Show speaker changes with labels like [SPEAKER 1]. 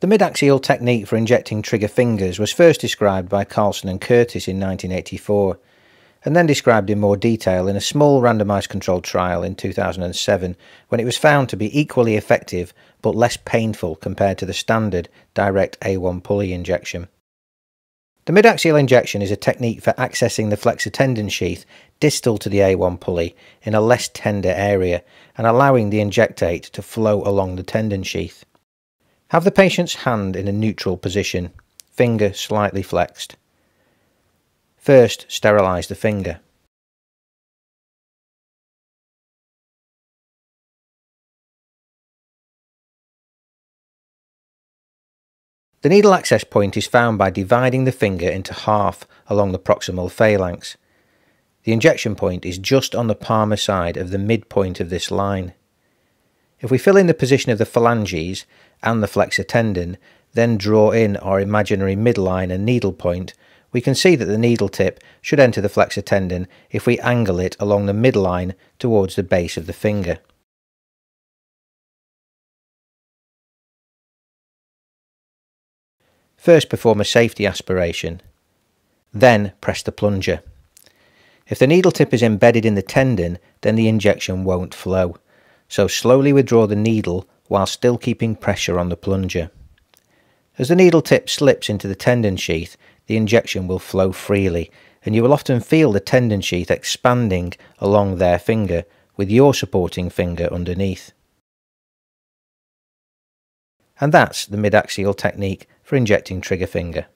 [SPEAKER 1] The mid-axial technique for injecting trigger fingers was first described by Carlson and Curtis in 1984, and then described in more detail in a small randomised controlled trial in 2007 when it was found to be equally effective but less painful compared to the standard direct A1 pulley injection. The mid-axial injection is a technique for accessing the flexor tendon sheath distal to the A1 pulley in a less tender area and allowing the injectate to flow along the tendon sheath. Have the patient's hand in a neutral position, finger slightly flexed. First, sterilise the finger. The needle access point is found by dividing the finger into half along the proximal phalanx. The injection point is just on the palmar side of the midpoint of this line. If we fill in the position of the phalanges and the flexor tendon, then draw in our imaginary midline and needle point, we can see that the needle tip should enter the flexor tendon if we angle it along the midline towards the base of the finger. First perform a safety aspiration, then press the plunger. If the needle tip is embedded in the tendon, then the injection won't flow so slowly withdraw the needle while still keeping pressure on the plunger. As the needle tip slips into the tendon sheath, the injection will flow freely, and you will often feel the tendon sheath expanding along their finger with your supporting finger underneath. And that's the mid-axial technique for injecting trigger finger.